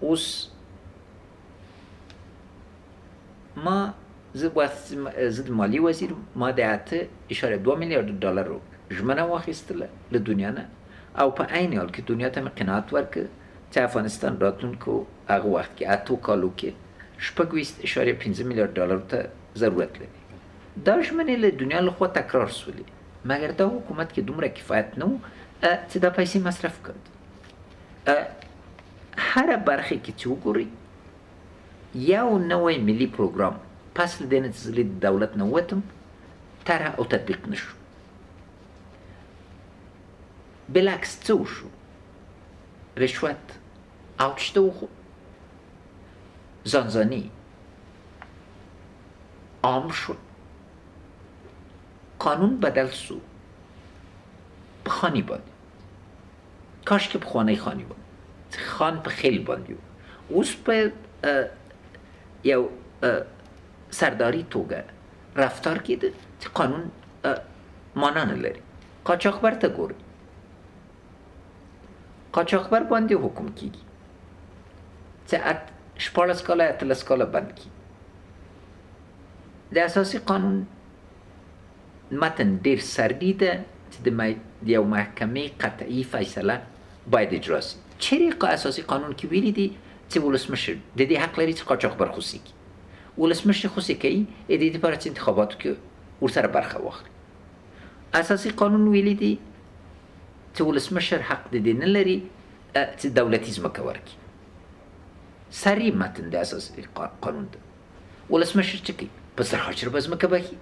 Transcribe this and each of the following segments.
اوس ما زه باید زه د مالی وزیر ما د اته اشاره دوه میلیارد ډالر ژمنه واخیستله له دنیا نه او په عین حال کې دنیا ته مې قناعت ورکړ چې افغانستان راتلونکو هغه وخت کې اتو کالو کې شپږ ویست اشاره پنځه میلیارد ډالر ته ضرورت لري دا ژمنې له دنیا لخوا تکرار سولې مګر دا حکومت کې دومره کفایت نه و چې دا پیسې مصرف کړي هره برخه کې چې وګوري یو نوی ملي پروګرام پس له دې نه چې زه د دولت نه ووتم طرح او تطبیق نشو بالعکس څه وشو رشوت او چشته وخو ځانځاني عام شو قانون بدل سو په خاني باندې کاشکې پخوانی خان یو خان په خیل باندې یو اوس په یو سرداری توګه رفتار کېده چې قانون معنا نه لري قاچاقبر ته ګوري قاچاقبر باندې حکم کېږي چې ات شپاړس کاله اتلس کاله بند کړي د اساسي قانون متن ډېر سردي ده چې د یو محکمې قطعي فیصله باید اجرا سي. چېرې په اساسي قانون کې ویلي دي چې ولسمشر د دې حق لري چې قاچاق برخوسېږي؟ ولسمشر خو سې کوي د دې لپاره چې انتخاباتو کې ورسره برخه واخلي. اساسي قانون ویلي دي چې ولسمشر حق د دې نه لري چې دولتي ځمکه ورکړي. سري متن د اساسي قانون ده. ولسمشر ټکی په زر حجر به ځمکه بخي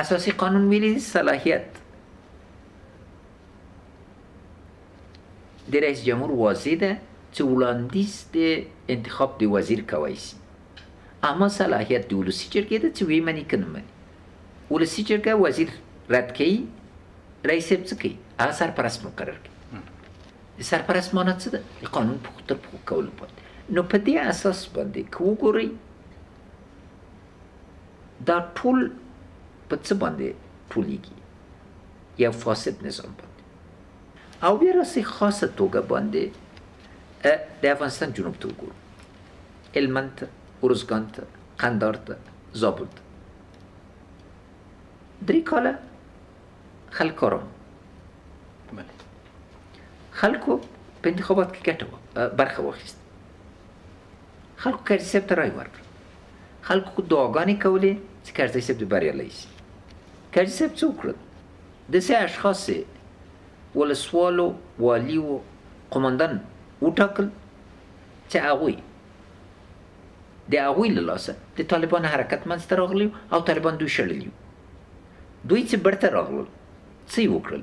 اساسي قانون ویلي صلاحیت د رئیس جمهور واضح ده چې وړاندیز د انتخاب د وزیر کوي سي اما صلاحیت د ولسی جرګې ده چې وی منی کنه منی ولسی جرګه وزیر رد کوي رئیس څه کوي هغه سرپرست مقرر کوي د سرپرست مانا څه ده؟ د قانون په تر پښو کولو باندې. نو په دې اساس باندې که وګورئ دا ټول په څه باندې ټولیږي؟ یو فاسد نظام باندې. او بیا راسي خاصه توګه باندې د افغانستان جنوب ته وګورو. هلمند ته، ارزګان ته، قندار ته، زابل ته. درې کاله خلکورو بله خلکو په انتخابات کې ګټه برخه واخیست خلکو کرزی صاحب ته رای ورکړ خلکو دعاګانې کولې چې کرزی صاحب د بریالی شي کرزی صاحب څه وکړل داسې اشخاص ولسوالو والیو قوماندان وټاکل چې هغوی د هغوی له لاسه د طالبانو حرکت منځته راغلی او طالبان دوی شړلي دوی چې برته راغلل، څه یې وکړل؟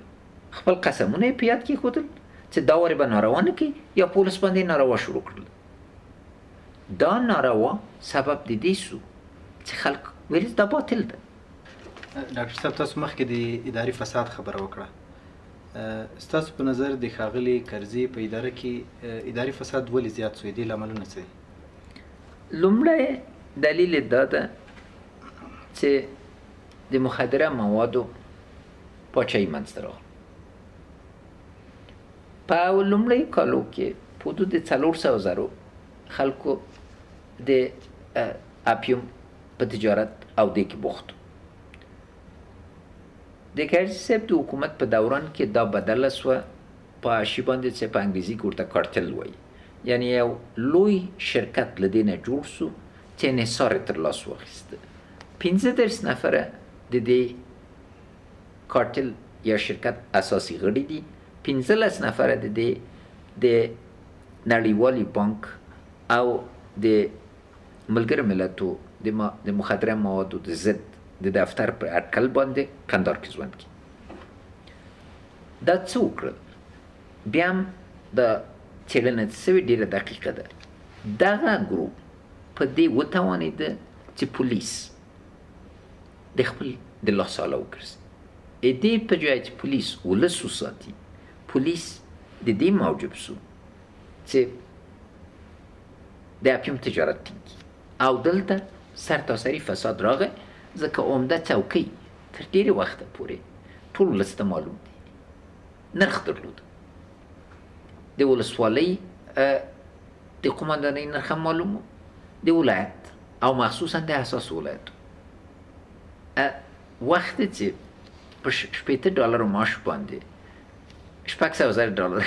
خپل قسمونه یې په یاد کېښودل چې دا وارې به ناروا نه کوي یا په ولس باندې یې ناروا شروع کړل. دا ناروا سبب د دې سو چې خلک ویل دا باطل ده. ډاکټر صاحب تاسو مخکې د اداري فساد خبره وکړه. ستاسو په نظر د ښاغلي کرزي په اداره کې اداري فساد ولې زیات سوی؟ دې لاملونه څه دي؟ لومړی دلیل دا ده چې د مخدره موادو پاچاهي منځته راغله په لومړی کالو کې په حدود د څلور سوه زرو خلکو د اپیوم په تجارت او دې کې بوخت د کرزي صاحب د حکومت په دوران کې دا بدله سوه په عشي باندې چې په انګریزي کې ورته کارتل وایي یعنی یو لوی شرکت لدینه جوړ سو چې انحصار تر لاس واخیست پنځه دېرش نفره د دې کارتل یا شرکت اساسي غړي دي، پنځلس نفره د دې د نړیوالي بانک او د ملګرو ملتو د مخدره موادو د ضد د دفتر په اټکل باندې کندهار کې ژوند کوي. دا څه وکړل؟ بیا هم دا څېړنه چې سوې ډېره دقیقه ده. دغه ګروپ په دې وتوانېده چې پولیس د خپل د لاس آله وګرځي. د دې په جای چې پولیس ولس وساتي، پولیس د دې موجب سو چې د اپیم تجارت ټینګ کړي او دلته سرتاسري فساد راغی ځکه عمده څوکۍ تر ډېره وخته پورې ټول ولس ته معلوم دی نرخ درلود. د ولسوالۍ د قومندانۍ نرخ هم معلوم د ولایت او مخصوصا د حساس ولایت وخت چې په شپېته ډالرو معاش باندې شپږ سوه زره ډالر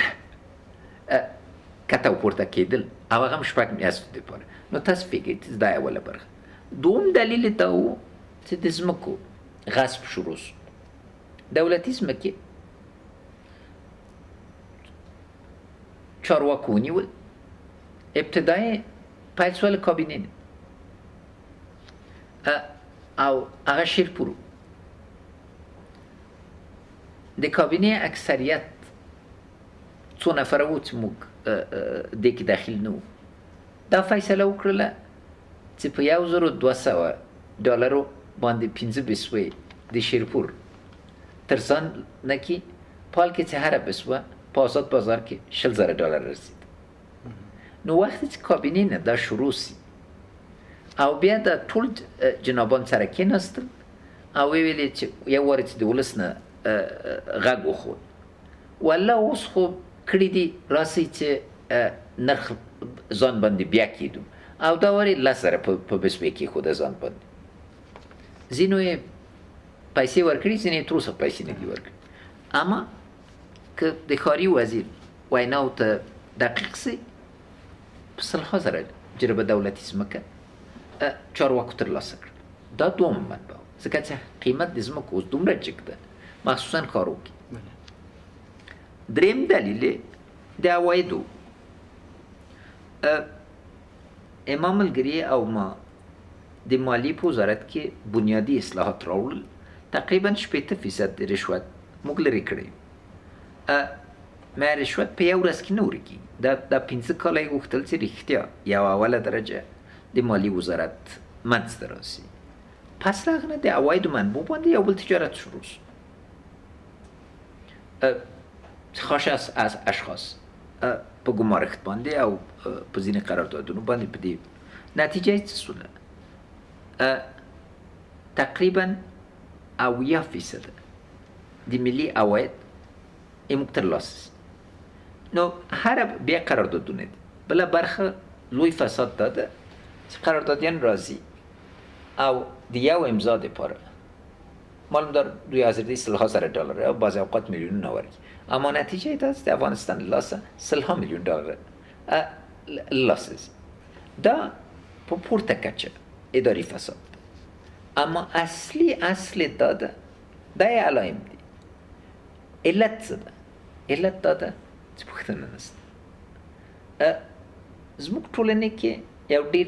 کته او پورته کېدل او هغه هم شپږ میاشتو دپاره نو تاسو فکر چې دا اوله برخه دوم دلیل دا و چې د ځمکو غصب شروع شو دولتي ځمکې چارواکو ونیول ابتدای پیل سول کابینه نه او هغه شیرپور د کابینه اکثریت څو نفره وو چې موږ د کې داخل نو دا فیصله وکړله چې په یو زرو دوه سوه ډالرو باندې پنځه بسوې د شیرپور تر ځان نکي پال کې چې هره بسوه په آزاد بازار کې شل زره ډالر رسید نو وخت چې کابینه نه دا شروع سی او بیا د ټول جنابان سره کېناستل او ویلې چې یو وارې چې د ولس نه غږ وخوت والله اوس خو کړي دي راسئ چه نرخ ځان باندې بیا کیدو او دا وارې لس زره په بسبې کېښوده ځان باندې ځینو یې پیسې ورکړي ځینې تر اوسه پیسې نه دي ورکړي اما که د ښاري وزیر ویناو ته دقیق سي په سلها زره جربه دولتي ځمکه چارواکو ترلاسه کړه دا دومه منبع ځکه چې قیمت د ځمکو اوس دومره جګ ده مخصوصا کارو کې دریم دلیل د عوایدو امام الګری او ما د مالی په وزارت کې بنیادی اصلاحات راوړل تقریبا 70 فیصد د رشوت موږ لري کړی مې رشوت په یو ورځ کې نه ورکی دا د 15 کال یې غوښتل چې رښتیا یو اوله درجه د مالی وزارت منځ دراسي پس له هغه نه د عوایدو منبع باندې یو بل تجارت شروع شو خاش از از اشخاص په ګمارښت باندې او په ځینې قراردادونو باندې په دې نتیجه یې څه سوله تقریبا اویا فیصده د ملي عواید یې موږ ترلاسه نو هره بیا قراردادونه دي بله برخه لوی فساد دا ده چې قراردادیان راځي او د یو امضا دپاره معلوم دار دوی حاضر دی سلها زره ډالر او بعضی اوقات میلیونونه ورکی اما نتیجه دا است افغانستان له لاسه سلها میلیون ډالر له لاسه ځی دا په پورته کچه اداری فساد ده اما اصلی اصل دا ده دا علایم دی علت څه ده علت دا ده چې پښتنه نسته زموږ ټولنه کې یو ډیر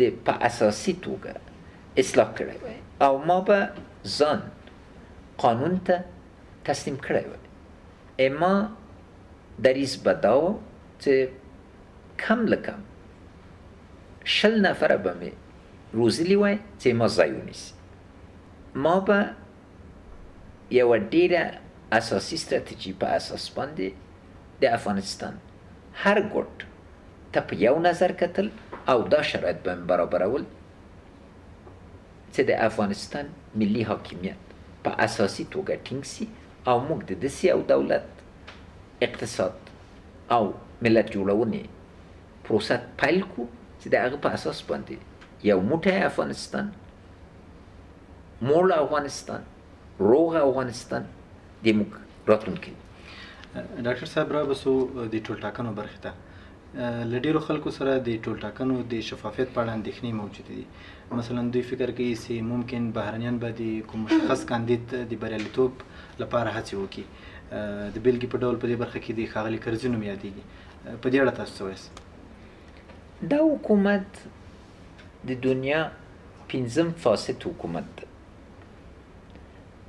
د په اساسي توګه اصلاح کړی وای او ما به ځان قانون ته تسلیم کړی وای اما دریز به دا و چې کم له کم شل نفره به مې روزلي وای چې ما ځای ونیسي ما به یوه ډیره اساسي ستراتیژي په اساس باندې د افغانستان هر ګوټ ته په یو نظر کتل او دا شرایط به مې برابرول چې د افغانستان ملي حاکمیت په اساسي توګه ټینګ سي او موږ د داسې یو دولت، اقتصاد او ملت جوړونې پروسه پیل کړو چې د هغه په اساس باندې یو موټی افغانستان، موړ افغانستان، روغ افغانستان د موږ راتلونکی ډاکټر صاحب را بسو د ټولټاکنو برخې ته له ډیرو خلکو سره د ټولټاکنو د شفافیت په اړه اندېښنې موجودې دي مثلا دوی فکر کوي چې ممکن بهرنیان به د کوم مشخص کاندید د بریالیتوب لپاره هڅې وکړي د بیلګې په ډول په دې برخه کې د ښاغلي کرزي نوم یادېږي په دې اړه تاسو څه وایاست دا حکومت د دنیا پنځم فاسد حکومت ده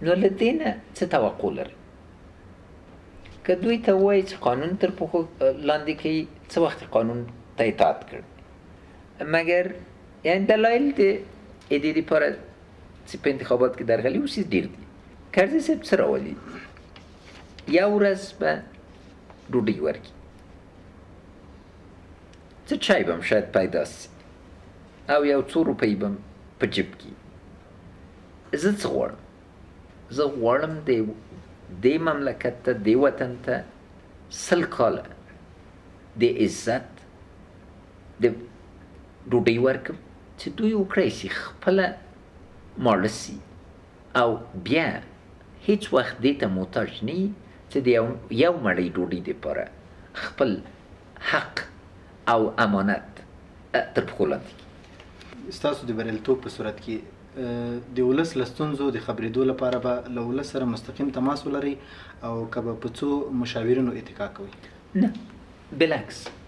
نو له دې نه څه توقع لري که دوی ته وایي چې قانون تر پښو لاندې کوي څه وخت قانون ته اطاعت کړي مګر یعنی دلایل د دې لپاره چې په انتخابات کې درغلي وشي ډېر دي کرزي صاحب څه راولي یو ورځ به ډوډۍ ورکړي څه چای به هم شاید پیدا سي او یو څو روپۍ به هم په جیب کې زه څه غواړم زه غواړم د دې مملکت ته دې وطن ته سل کاله د عزت د ډوډۍ ورکم چې دوی وکړای سي خپله ماړه سي او بيا هيڅ وخت دې ته محتاج نه يي چې د يو مړۍ ډوډۍ لپاره خپل حق او امانت تر پښو لاندې کړي. ستاسو د برياليتوب په صورت کې د ولس له ستونزو د خبرېدو لپاره به له ولس سره مستقيم تماس ولرئ او که به په څو مشاورينو اتکا کوئ؟ نه، بالعکس